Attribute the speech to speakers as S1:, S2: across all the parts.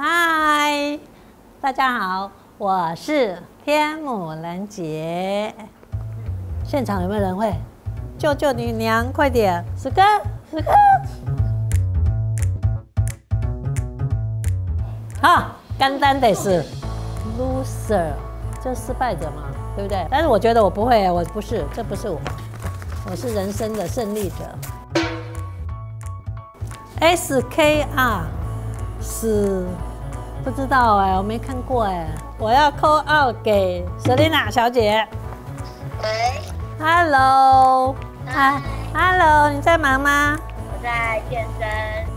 S1: 嗨，大家好，我是天母人杰。现场有没有人会？救救你娘，快点！十哥，十哥。好，干单得是 loser，就失败者嘛，对不对？但是我觉得我不会，我不是，这不是我，我是人生的胜利者。S K R 是不知道哎，我没看过哎，我要 call out 给 Selina 小姐。
S2: 喂
S1: ，Hello，嗨，Hello，你在忙吗？
S2: 我在健身。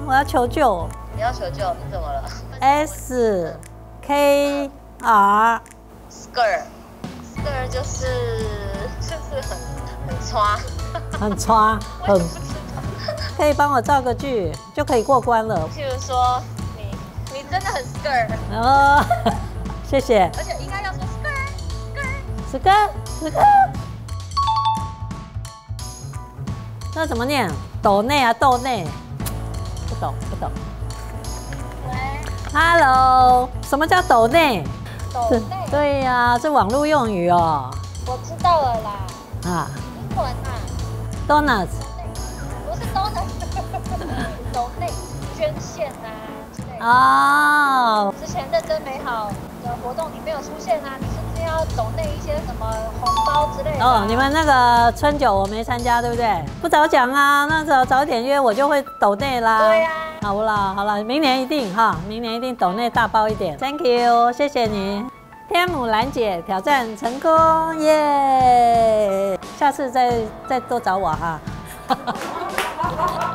S1: 我要求救。
S2: 你要求救？你怎么了
S1: ？S K R
S2: Skirt，Skirt 就是就是很很穿，
S1: 很穿，很。可以帮我造个句，就可以过关了。
S2: 譬如说，真的很 skirt。
S1: 哦，谢谢。
S2: 而且应该要说 skirt，skirt，skirt，skirt。
S1: 那怎么念？斗内啊，斗内。不懂，不懂。
S2: 喂。
S1: Hello，什么叫斗内？
S2: 斗内。
S1: 对呀，是网络用语哦。
S2: 我知道了啦。啊。英文啊。
S1: Donuts。
S2: 抖内捐献啊之类的哦，之前认真美好的活动你没有出现啊，你是不是要抖那一些什么红包之类的？哦，
S1: 你们那个春酒我没参加，对不对？不早讲啊，那早早点约我就会抖内啦。
S2: 对呀，
S1: 好了好了，明年一定哈，明年一定抖内大包一点。Thank you，谢谢你，天母兰姐挑战成功耶！下次再再多找我哈。